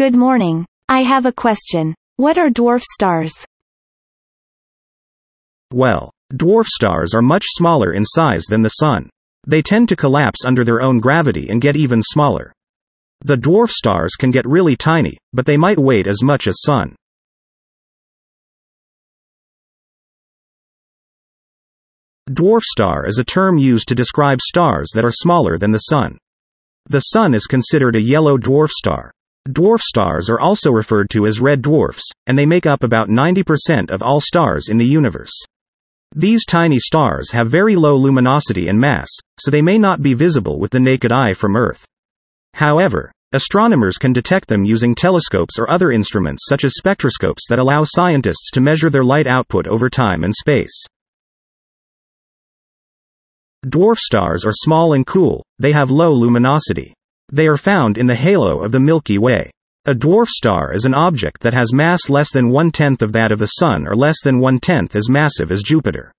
Good morning. I have a question. What are dwarf stars? Well, dwarf stars are much smaller in size than the Sun. They tend to collapse under their own gravity and get even smaller. The dwarf stars can get really tiny, but they might weigh as much as Sun. Dwarf star is a term used to describe stars that are smaller than the Sun. The Sun is considered a yellow dwarf star. Dwarf stars are also referred to as red dwarfs, and they make up about 90% of all stars in the universe. These tiny stars have very low luminosity and mass, so they may not be visible with the naked eye from Earth. However, astronomers can detect them using telescopes or other instruments such as spectroscopes that allow scientists to measure their light output over time and space. Dwarf stars are small and cool, they have low luminosity. They are found in the halo of the Milky Way. A dwarf star is an object that has mass less than one tenth of that of the Sun or less than one tenth as massive as Jupiter.